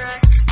track.